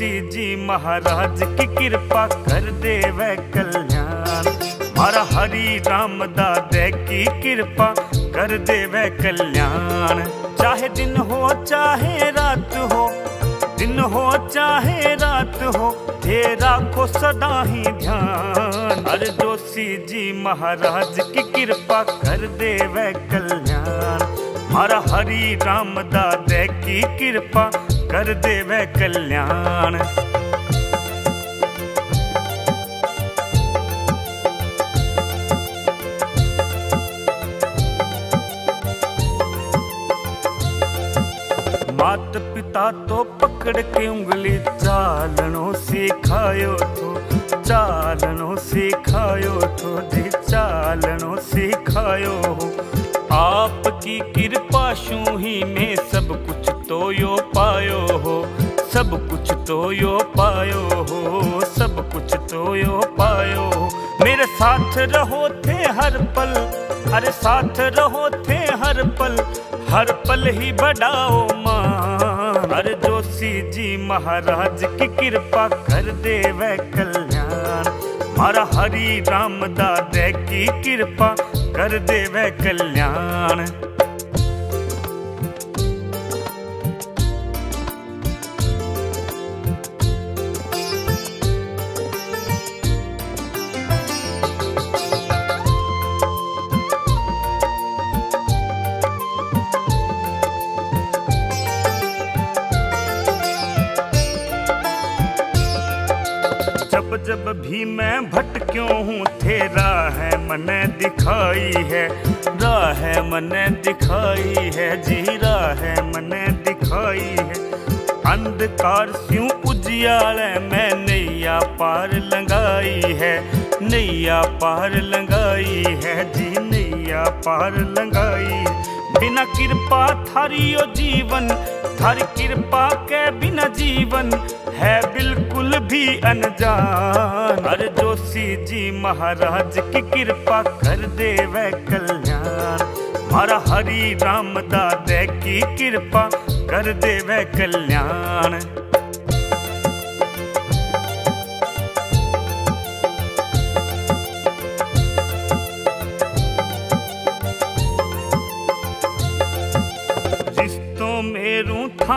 जी महाराज की कृपा कर दे वह कल्याण। मारा हरि राम दादे की कृपा कर दे वह कल्याण। चाहे दिन हो, चाहे रात हो, दिन हो, चाहे रात हो तेरा को सदा ही ध्यान। अरे जोशी जी महाराज की कृपा कर दे वह कल्याण। मारा हरि राम दादे की कृपा कर दे वह कल्याण। मात पिता तो पकड़ के उंगली चालनो सिखायो तो चालनो सिखायो तो जी चालनो सिखायो आपकी कृपा शू ही में सब कुछ तो यो पायो हो, सब कुछ तो यो पायो हो, सब कुछ तो यो पायो हो। मेरे साथ रहो थे हर पल, अरे साथ रहो थे हर पल हर पल ही बढ़ाओ मान। अरे जोशी जी महाराज की कृपा कर दे वह कल्याण। मारा हरि राम दादे की कृपा कर दे वह कल्याण। जब जब भी मैं भटक्यों हूँ? तेरा है मन दिखाई है राह है मन दिखाई है, जीरा है मन दिखाई है। अंधकार स्यों उजियाल, मैं नैया पार लंगाई है, नैया पार लंगाई है, जी नैया पार लंगाई बिना कृपा थारी ओ जीवन थारी कृपा के बिना जीवन है बिल्कुल भी अनजान। हर जोशी जी महाराज की कृपा कर दे कल्याण। मारा हरी राम दादे की कृपा कर दे वह कल्याण।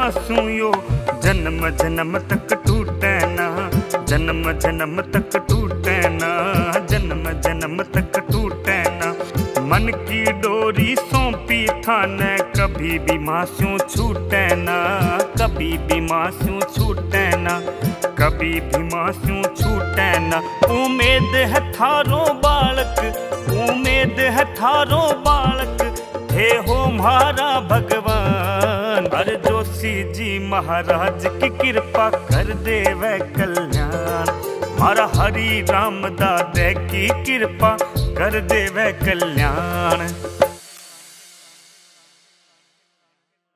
था सुयो जन्म जन्म तक टूटे ना। जन्म जन्म तक टूटे ना। जन्म जन्म तक टूटे ना। मन की डोरी सौंपी थाने कभी भी मासूं छूटे ना। कभी भी मासूं छूटे ना। कभी भी मासूं छूटे ना। उम्मीद है थारो बालक। उम्मीद है थारो बालक। हे हो मारा भगवान। अरे जोशी जी महाराज की कृपा कर दे वह कल्याण मारा हरि राम दादे की कृपा कर दे वह कल्याण